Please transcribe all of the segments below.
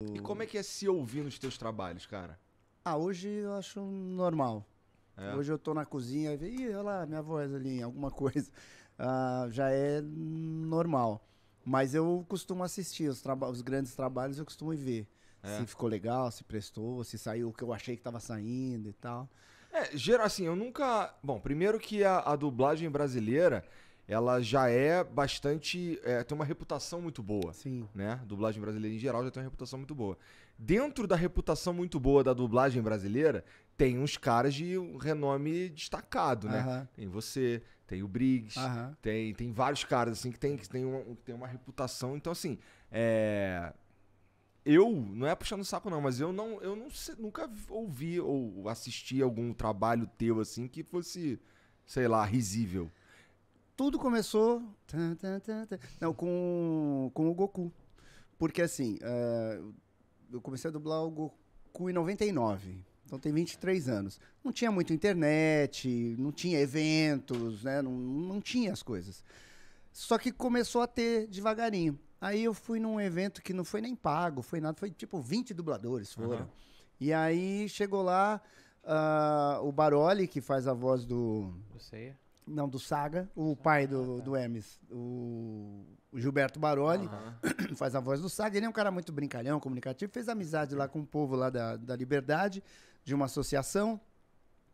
E como é que é se ouvir nos teus trabalhos, cara? Ah, hoje eu acho normal. É. Hoje eu tô na cozinha e vejo, olha lá, minha voz ali, alguma coisa. Ah, já é normal. Mas eu costumo assistir os, os grandes trabalhos, eu costumo ver. É. Se ficou legal, se prestou, se saiu o que eu achei que tava saindo e tal. É, geral, assim, eu nunca. Bom, primeiro que a, a dublagem brasileira, ela já é bastante. é, tem uma reputação muito boa. Sim. né? Dublagem brasileira em geral já tem uma reputação muito boa. Dentro da reputação muito boa da dublagem brasileira, tem uns caras de um renome destacado, né? Aham. Tem você, tem o Briggs, Aham. tem, tem vários caras assim que tem, que tem, uma, que tem uma reputação. Então, assim, é. Eu, não é puxando o saco, não, mas eu não, eu não sei- nunca ouvi ou assisti algum trabalho teu assim que fosse, sei lá, risível. Tudo começou não, com, com o Goku. Porque assim, eh, eu comecei a dublar o Goku em 99. Então tem 23 anos. Não tinha muito internet, não tinha eventos, né? Não, não tinha as coisas. Só que começou a ter devagarinho. Aí eu fui num evento que não foi nem pago, foi nada, foi tipo 20 dubladores foram. Aham. E aí chegou lá ah, o Baroli, que faz a voz do. Você Não, do Saga, o pai do, do Hermes, o, o Gilberto Baroli, faz a voz do Saga. Ele é um cara muito brincalhão, comunicativo, fez amizade lá com o povo lá da, da Liberdade, de uma associação.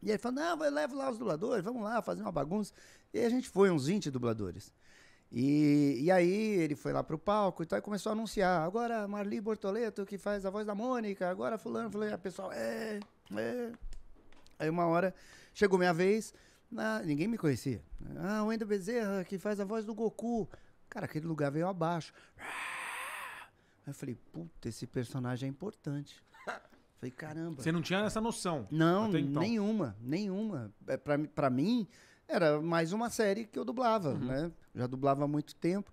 E aí ele falou, não, leva lá os dubladores, vamos lá fazer uma bagunça. E a gente foi, uns 20 dubladores. E, e aí ele foi lá pro palco e tal, e começou a anunciar. Agora Marli Bortoleto, que faz a voz da Mônica, agora fulano. E a pessoal, é, é. Aí uma hora chegou minha vez, ah, ninguém me conhecia. Ah, o Wendel Bezerra, que faz a voz do Goku. Cara, aquele lugar veio abaixo. Aí eu falei, puta, esse personagem é importante. Falei, caramba. Você não tinha essa noção. Não, então. nenhuma, nenhuma. É, pra, pra mim, era mais uma série que eu dublava, Uhum. né? Já dublava há muito tempo.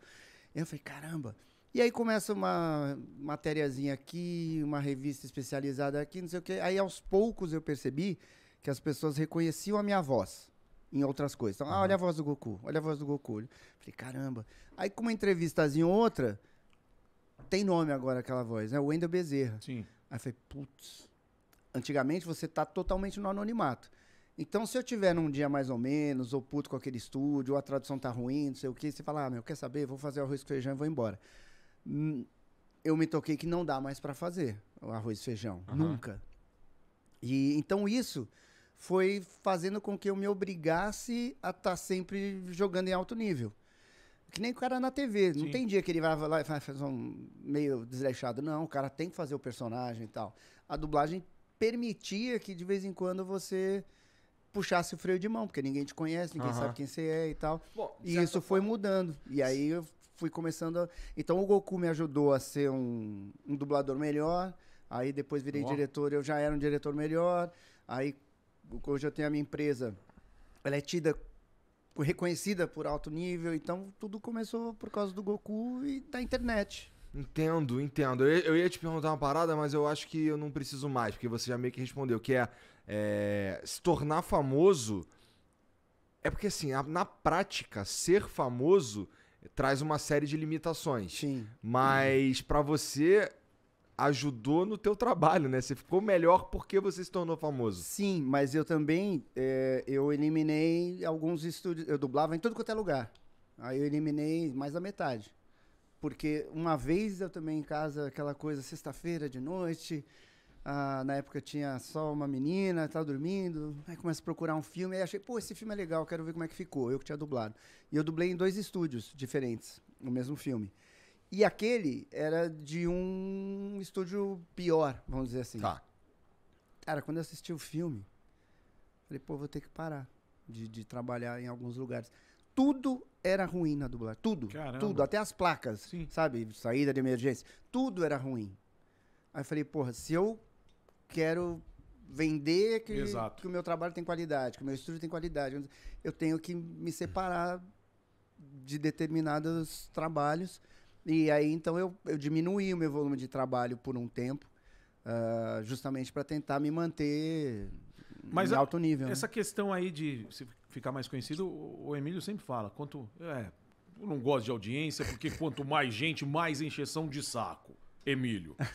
E eu falei, caramba. E aí começa uma matériazinha aqui, uma revista especializada aqui, não sei o quê. Aí aos poucos eu percebi que as pessoas reconheciam a minha voz em outras coisas. Então, ah, olha a voz do Goku, olha a voz do Goku. Falei, caramba. Aí com uma entrevistazinha ou outra, tem nome agora aquela voz, né? O Wendel Bezerra. Sim. Aí eu falei, putz. Antigamente você tá totalmente no anonimato. Então, se eu tiver num dia mais ou menos, ou puto com aquele estúdio, ou a tradução tá ruim, não sei o quê, você fala, ah, meu, quer saber? Vou fazer arroz com feijão e vou embora. Hum, Eu me toquei que não dá mais pra fazer o arroz e feijão. Nunca. E então isso foi fazendo com que eu me obrigasse a estar sempre jogando em alto nível. Que nem o cara na TV. Não Sim. tem dia que ele vai lá e fazer um meio desleixado. Não, o cara tem que fazer o personagem e tal. A dublagem permitia que de vez em quando você puxasse o freio de mão, porque ninguém te conhece, ninguém sabe quem você é e tal. Bom, E isso foi mudando. E aí eu fui começando a... Então o Goku me ajudou a ser um, um dublador melhor. Aí depois virei Ó. diretor, eu já era um diretor melhor. Aí hoje eu tenho a minha empresa. Ela é tida, reconhecida por alto nível. Então tudo começou por causa do Goku e da internet. Entendo, entendo. Eu, eu ia te perguntar uma parada, mas eu acho que eu não preciso mais, porque você já meio que respondeu, que é, é, se tornar famoso. É porque assim, a- na prática, ser famoso traz uma série de limitações. Sim. Mas pra você ajudou no teu trabalho, né? Você ficou melhor porque você se tornou famoso. Sim, mas eu também é, eu eliminei alguns estúdios. Eu dublava em tudo quanto é lugar. Aí eu eliminei mais da metade. Porque uma vez eu também em casa, aquela coisa, sexta-feira de noite. ah, na época tinha só uma menina, tava dormindo. Aí começa a procurar um filme. Aí achei, pô, esse filme é legal, quero ver como é que ficou. Eu que tinha dublado. E eu dublei em dois estúdios diferentes, o mesmo filme. E aquele era de um estúdio pior, vamos dizer assim. Tá. Cara, quando eu assisti o filme, falei, pô, vou ter que parar de, de trabalhar em alguns lugares. Tudo era ruim na dublagem. Tudo. Caramba. Tudo. Até as placas, Sim. sabe? Saída de emergência. Tudo era ruim. Aí eu falei, porra, se eu quero vender que, Exato. que o meu trabalho tem qualidade, que o meu estúdio tem qualidade, eu tenho que me separar de determinados trabalhos. E aí, então, eu, eu diminuí o meu volume de trabalho por um tempo, ah, justamente para tentar me manter Mas em a- alto nível. né? Essa questão aí de se ficar mais conhecido, o o Emílio sempre fala. Quanto. É, eu não gosto de audiência, porque quanto mais gente, mais encheção de saco. Emílio.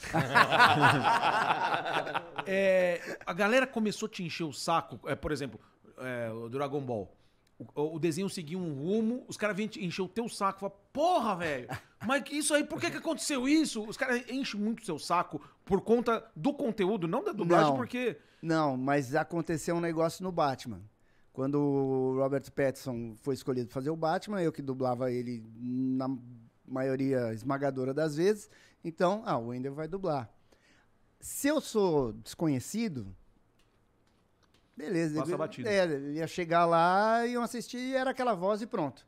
É, a galera começou a te encher o saco. É, por exemplo, é, o Dragon Ball. O, o desenho seguia um rumo, os caras vêm encher o teu saco. Fala, porra, velho, mas isso aí, por que, que aconteceu isso? Os caras enchem muito o seu saco por conta do conteúdo, não da dublagem, Não. porque. Não, mas aconteceu um negócio no Batman. Quando o Robert Pattinson foi escolhido fazer o Batman, eu que dublava ele na maioria esmagadora das vezes, então, ah, o Wendel vai dublar. Se eu sou desconhecido, beleza. Passa batido. É, ia chegar lá, iam assistir, era aquela voz e pronto.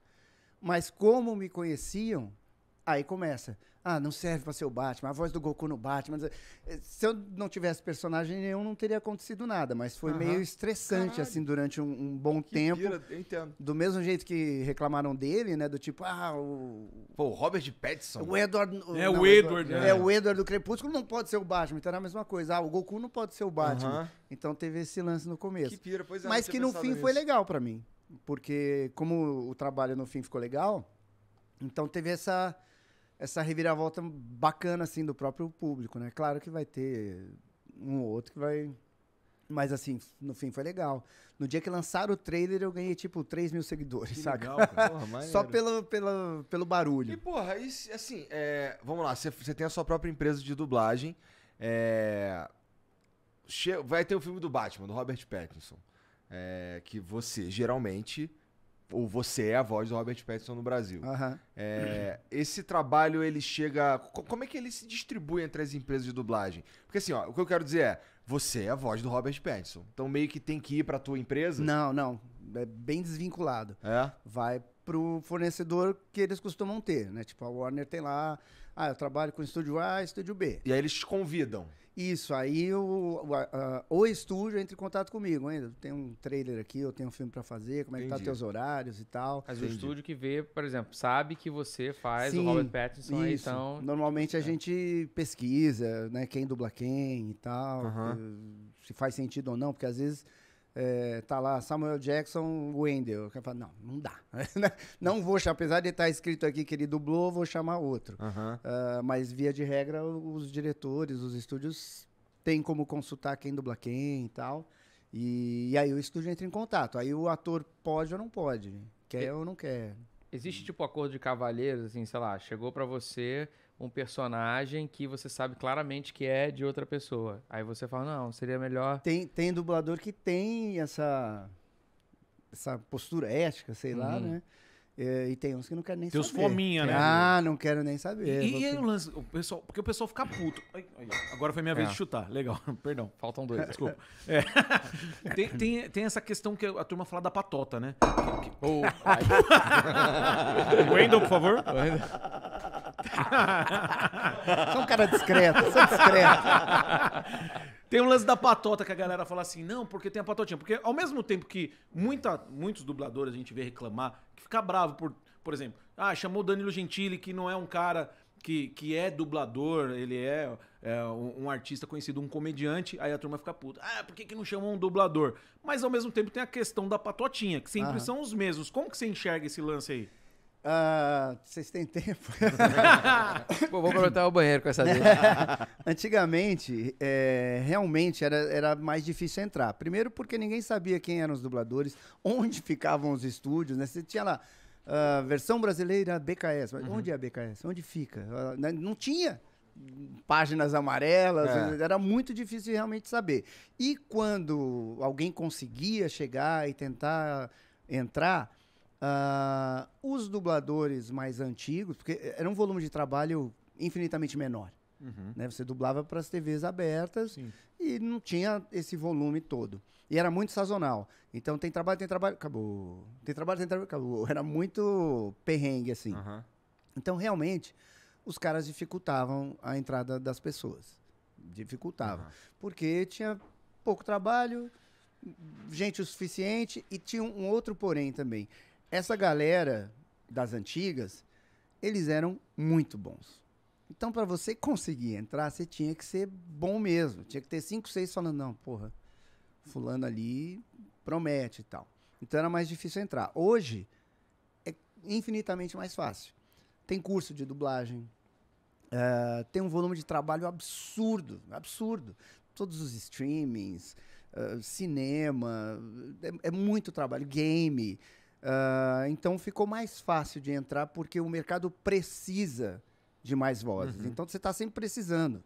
Mas como me conheciam, aí começa. Ah, não serve pra ser o Batman, a voz do Goku no Batman. Se eu não tivesse personagem nenhum, não teria acontecido nada. Mas foi Aham. meio estressante, Caralho. assim, durante um, um bom Que tempo. pira, eu entendo. Do mesmo jeito que reclamaram dele, né? Do tipo, ah, o, Pô, o Robert Pattinson. o Edward. É, o não, Edward, É, né? o Edward do Crepúsculo não pode ser o Batman. Então era a mesma coisa. Ah, o Goku não pode ser o Batman. Aham. Então teve esse lance no começo. Que pira, pois é. Mas que no fim foi legal pra mim. Porque como o trabalho no fim ficou legal, então teve essa, essa reviravolta bacana, assim, do próprio público, né? Claro que vai ter um ou outro que vai... Mas, assim, no fim foi legal. No dia que lançaram o trailer, eu ganhei, tipo, 3 mil seguidores, Que saca? legal. Porra. Só pelo, pelo, pelo E, barulho. porra, isso, assim, é, vamos lá, você, tem a sua própria empresa de dublagem. é, vai ter o filme do Batman, do Robert Pattinson. é, que você, geralmente, ou você é a voz do Robert Pattinson no Brasil. Aham. É, esse trabalho, ele chega... co- Como é que ele se distribui entre as empresas de dublagem? Porque assim, ó, o que eu quero dizer é, você é a voz do Robert Pattinson. Então meio que tem que ir pra tua empresa. Não, não. É bem desvinculado. É? vai pro fornecedor que eles costumam ter, né? Tipo, a Warner tem lá, ah, eu trabalho com estúdio A, estúdio B. E aí eles te convidam. Isso, aí o, o, a- o estúdio entra em contato comigo, ainda tem um trailer aqui, eu tenho um filme pra fazer, como é que tá teus horários e tal. Mas o Entendi. estúdio que vê, por exemplo, sabe que você faz Sim, o Robert Pattinson, aí, Isso. então. Normalmente a gente pesquisa, né, quem dubla quem e tal, eh, se faz sentido ou não, porque às vezes eh, tá lá Samuel Jackson, Wendell, eu falo, não, não dá. não vou, chamar, apesar de estar escrito aqui que ele dublou, vou chamar outro. Aham. Ah, mas via de regra, os diretores, os estúdios têm como consultar quem dubla quem e tal. E, e aí o estúdio entra em contato. Aí o ator pode ou não pode. Quer ou não quer. Existe tipo acordo de cavalheiros, assim, sei lá, chegou pra você um personagem que você sabe claramente que é de outra pessoa. Aí você fala, não, seria melhor. Tem, tem dublador que tem essa, essa postura ética, sei lá, Uhum. né? É, e tem uns que não querem nem Tem os saber. fominha, né? Ah, não quero nem E, saber. e Vou- aí o lance, o pessoal, porque o pessoal fica puto. Ai, ai, agora foi minha vez É. de chutar. Legal, perdão. Faltam dois. Desculpa. É. Tem, tem, tem essa questão que a turma fala da patota, né? Ou, Wendel, por favor. Sou um cara discreto, sou discreto. Tem um lance da patota que a galera fala assim, não, porque tem a patotinha. Porque ao mesmo tempo que muita, muitos dubladores a gente vê reclamar, que fica bravo por, por exemplo, ah, chamou o Danilo Gentili, que não é um cara que, que é dublador, ele é, é, um, um artista conhecido, um comediante, aí a turma fica puta. Ah, por que, que não chamou um dublador? Mas ao mesmo tempo tem a questão da patotinha, que sempre Aham. são os mesmos. Como que você enxerga esse lance aí? Ah, vocês têm tempo? Pô, vou aproveitar o banheiro com essa dele. Antigamente, é, realmente era, era mais difícil entrar. Primeiro porque ninguém sabia quem eram os dubladores, onde ficavam os estúdios, né? Você tinha lá, ah, versão brasileira BKS. Mas Onde é a BKS? Onde fica? Né? não tinha páginas amarelas, É. era muito difícil realmente saber. E quando alguém conseguia chegar e tentar entrar, ah, os dubladores mais antigos, porque era um volume de trabalho infinitamente menor né? Você dublava para as TVs abertas Sim. e não tinha esse volume todo. E era muito sazonal. Então tem trabalho, tem trabalho, acabou. Tem trabalho, tem trabalho, acabou. Era muito perrengue assim. Aham. Então realmente os caras dificultavam a entrada das pessoas. Dificultavam. Aham. Porque tinha pouco trabalho, gente o suficiente e tinha um outro porém também. Essa galera das antigas, eles eram muito bons. Então, para você conseguir entrar, você tinha que ser bom mesmo. Tinha que ter cinco, seis falando, não, porra, fulano ali promete e tal. Então era mais difícil entrar. Hoje é infinitamente mais fácil. Tem curso de dublagem, Uh, tem um volume de trabalho absurdo, absurdo. Todos os streamings, uh, cinema, é, é, muito trabalho, game. Uh, então ficou mais fácil de entrar porque o mercado precisa de mais vozes. Uhum. Então você está sempre precisando.